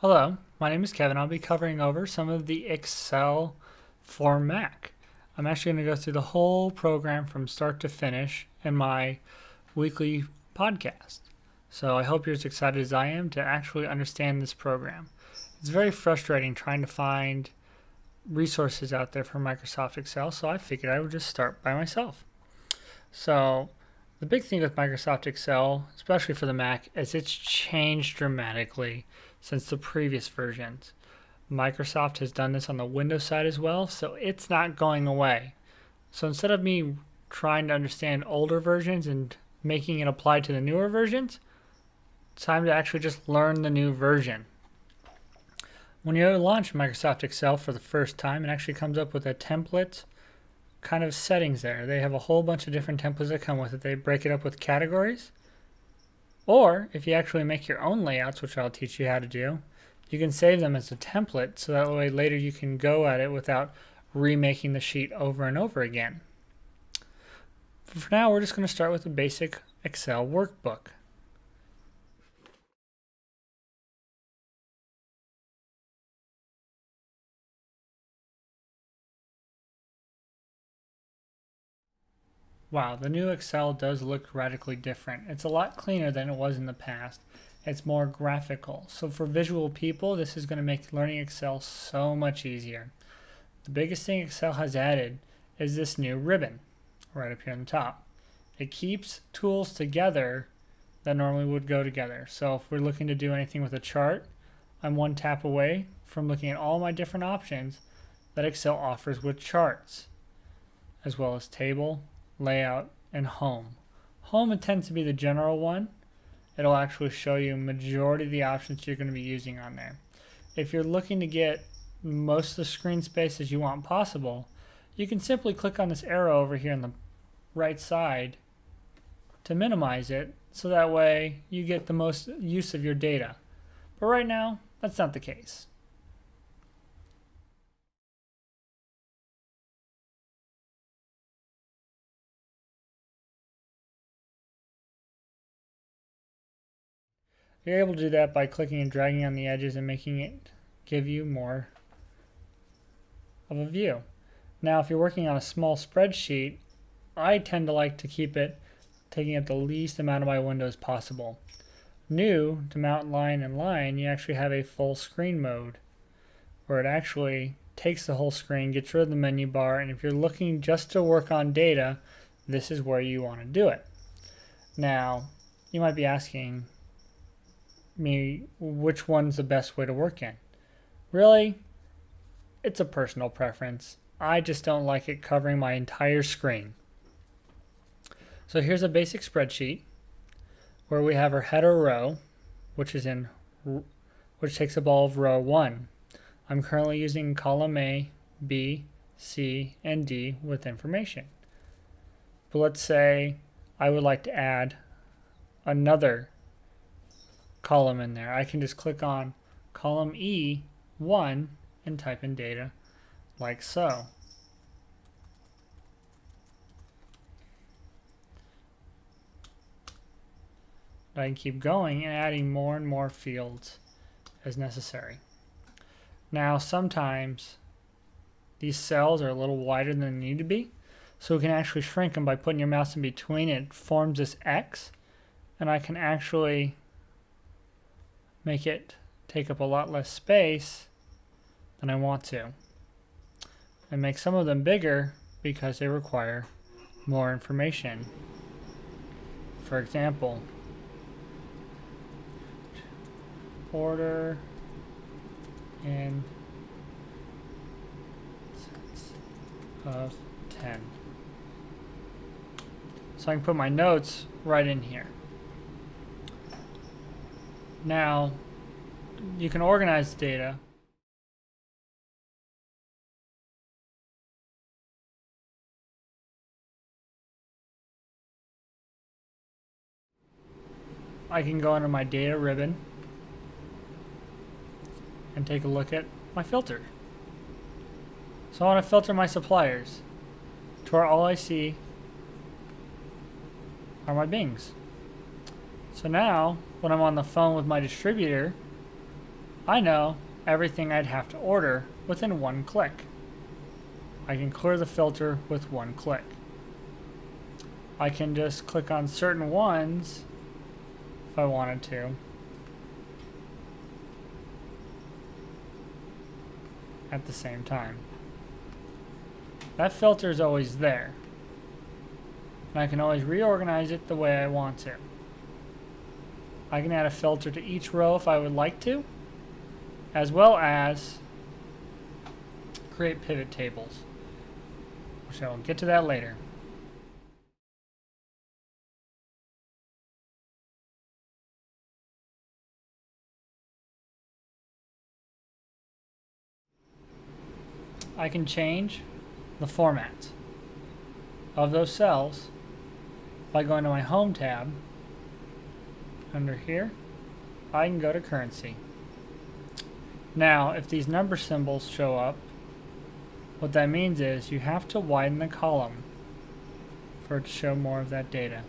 Hello, my name is Kevin. I'll be covering over some of the Excel for Mac. I'm actually going to go through the whole program from start to finish in my weekly podcast. So I hope you're as excited as I am to actually understand this program. It's very frustrating trying to find resources out there for Microsoft Excel, so I figured I would just start by myself. So the big thing with Microsoft Excel, especially for the Mac, is it's changed dramatically since the previous versions. Microsoft has done this on the Windows side as well, so it's not going away. So instead of me trying to understand older versions and making it apply to the newer versions, it's time to actually just learn the new version. When you launch Microsoft Excel for the first time, it actually comes up with a template kind of settings there. They have a whole bunch of different templates that come with it. They break it up with categories. Or if you actually make your own layouts, which I'll teach you how to do, you can save them as a template so that way later you can go at it without remaking the sheet over and over again. For now, we're just going to start with a basic Excel workbook. Wow, the new Excel does look radically different. It's a lot cleaner than it was in the past. It's more graphical. So for visual people, this is going to make learning Excel so much easier. The biggest thing Excel has added is this new ribbon right up here on the top. It keeps tools together that normally would go together. So if we're looking to do anything with a chart, I'm one tap away from looking at all my different options that Excel offers with charts, as well as table, layout, and home. Home tends to be the general one. It'll actually show you majority of the options you're going to be using on there. If you're looking to get most of the screen space as you want possible, you can simply click on this arrow over here on the right side to minimize it so that way you get the most use of your data. But right now, that's not the case. You're able to do that by clicking and dragging on the edges and making it give you more of a view. Now, if you're working on a small spreadsheet, I tend to like to keep it taking up the least amount of my windows possible. New, to Mountain Lion and Lion, you actually have a full screen mode, where it actually takes the whole screen, gets rid of the menu bar, and if you're looking just to work on data, this is where you want to do it. Now, you might be asking, me which one's the best way to work in. Really, it's a personal preference. I just don't like it covering my entire screen. So here's a basic spreadsheet where we have our header row, which is in which takes up all of row 1. I'm currently using column A, B, C, and D with information. But let's say I would like to add another column in there. I can just click on column E1 and type in data like so. I can keep going and adding more and more fields as necessary. Now sometimes these cells are a little wider than they need to be so we can actually shrink them by putting your mouse in between it forms this X and I can actually make it take up a lot less space than I want to. And make some of them bigger because they require more information. For example, order in of 10. So I can put my notes right in here. Now, you can organize the data. I can go under my data ribbon and take a look at my filter. So I want to filter my suppliers to where all I see are my bings. So now, when I'm on the phone with my distributor, I know everything I'd have to order within one click. I can clear the filter with one click. I can just click on certain ones if I wanted to. At the same time. That filter is always there. And I can always reorganize it the way I want to. I can add a filter to each row if I would like to, as well as create pivot tables, which I will get to that later. I can change the format of those cells by going to my Home tab. Under here, I can go to Currency. Now, if these number symbols show up, what that means is you have to widen the column for it to show more of that data.